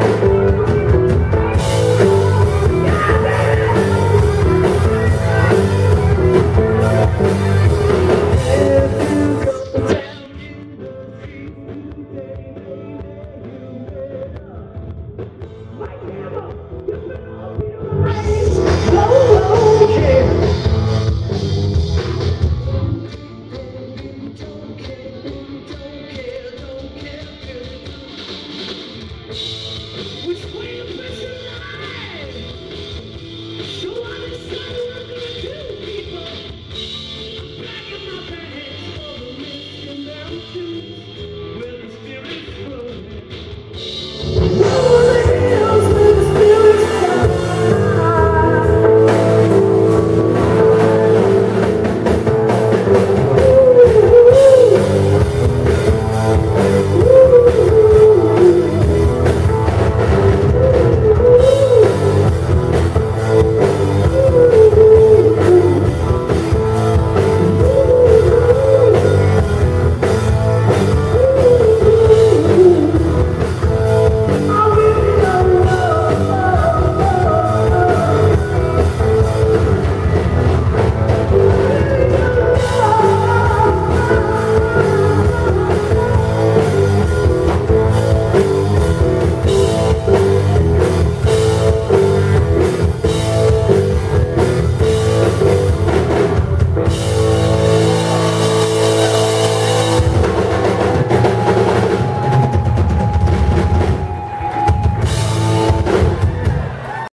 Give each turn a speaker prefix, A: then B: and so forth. A: Música